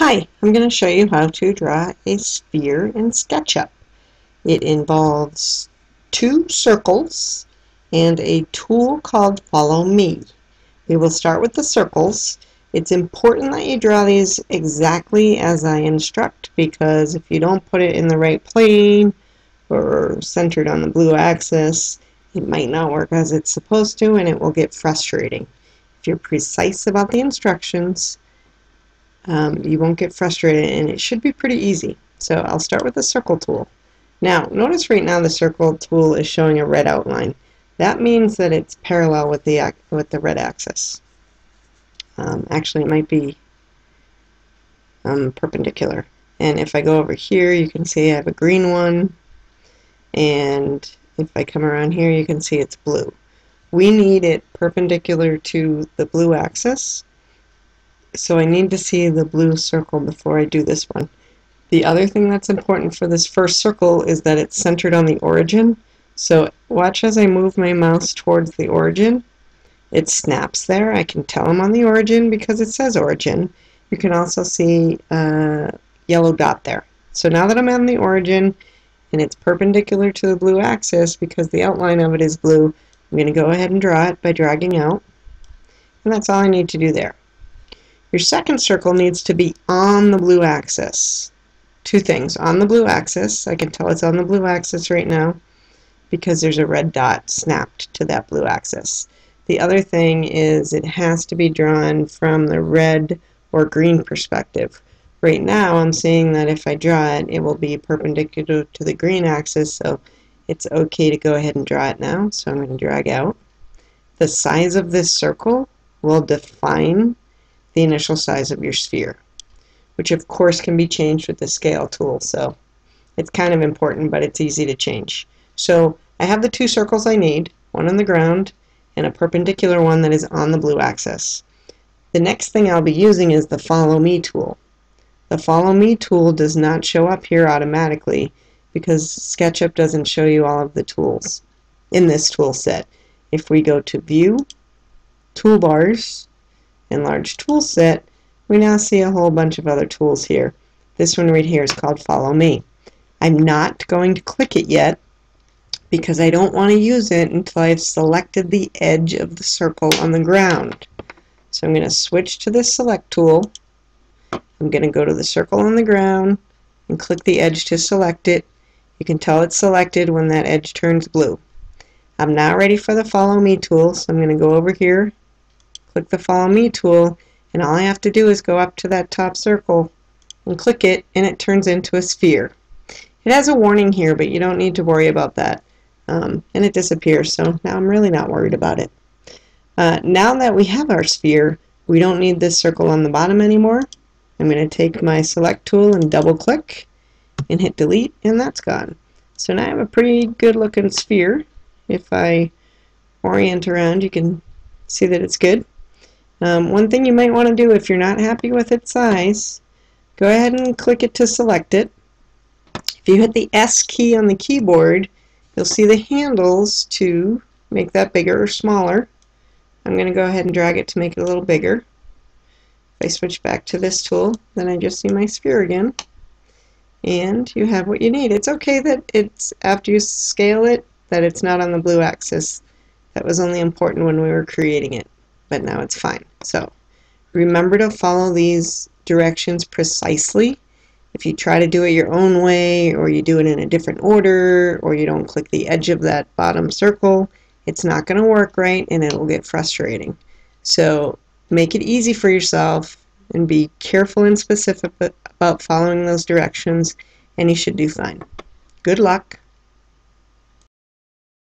Hi, I'm going to show you how to draw a sphere in SketchUp. It involves two circles and a tool called Follow Me. We will start with the circles. It's important that you draw these exactly as I instruct because if you don't put it in the right plane or centered on the blue axis, it might not work as it's supposed to and it will get frustrating. If you're precise about the instructions, um, you won't get frustrated and it should be pretty easy. So I'll start with the circle tool. Now notice right now the circle tool is showing a red outline. That means that it's parallel with the with the red axis. Um, actually it might be um, perpendicular. And if I go over here you can see I have a green one and if I come around here you can see it's blue. We need it perpendicular to the blue axis so I need to see the blue circle before I do this one. The other thing that's important for this first circle is that it's centered on the origin. So watch as I move my mouse towards the origin. It snaps there. I can tell I'm on the origin because it says origin. You can also see a yellow dot there. So now that I'm on the origin and it's perpendicular to the blue axis because the outline of it is blue, I'm going to go ahead and draw it by dragging out. And that's all I need to do there. Your second circle needs to be on the blue axis. Two things. On the blue axis, I can tell it's on the blue axis right now because there's a red dot snapped to that blue axis. The other thing is it has to be drawn from the red or green perspective. Right now I'm seeing that if I draw it, it will be perpendicular to the green axis, so it's okay to go ahead and draw it now. So I'm going to drag out. The size of this circle will define the initial size of your sphere, which of course can be changed with the scale tool. So it's kind of important, but it's easy to change. So I have the two circles I need, one on the ground and a perpendicular one that is on the blue axis. The next thing I'll be using is the Follow Me tool. The Follow Me tool does not show up here automatically because SketchUp doesn't show you all of the tools in this tool set. If we go to View, Toolbars, enlarge tool set, we now see a whole bunch of other tools here. This one right here is called Follow Me. I'm not going to click it yet because I don't want to use it until I've selected the edge of the circle on the ground. So I'm going to switch to the Select tool. I'm going to go to the circle on the ground and click the edge to select it. You can tell it's selected when that edge turns blue. I'm now ready for the Follow Me tool, so I'm going to go over here click the Follow Me tool, and all I have to do is go up to that top circle and click it, and it turns into a sphere. It has a warning here, but you don't need to worry about that. Um, and it disappears, so now I'm really not worried about it. Uh, now that we have our sphere, we don't need this circle on the bottom anymore. I'm going to take my select tool and double click and hit delete and that's gone. So now I have a pretty good looking sphere. If I orient around you can see that it's good. Um, one thing you might want to do if you're not happy with its size, go ahead and click it to select it. If you hit the S key on the keyboard, you'll see the handles to make that bigger or smaller. I'm going to go ahead and drag it to make it a little bigger. If I switch back to this tool, then I just see my sphere again. And you have what you need. It's okay that it's, after you scale it, that it's not on the blue axis. That was only important when we were creating it but now it's fine. So remember to follow these directions precisely. If you try to do it your own way, or you do it in a different order, or you don't click the edge of that bottom circle, it's not going to work right and it'll get frustrating. So make it easy for yourself and be careful and specific about following those directions and you should do fine. Good luck.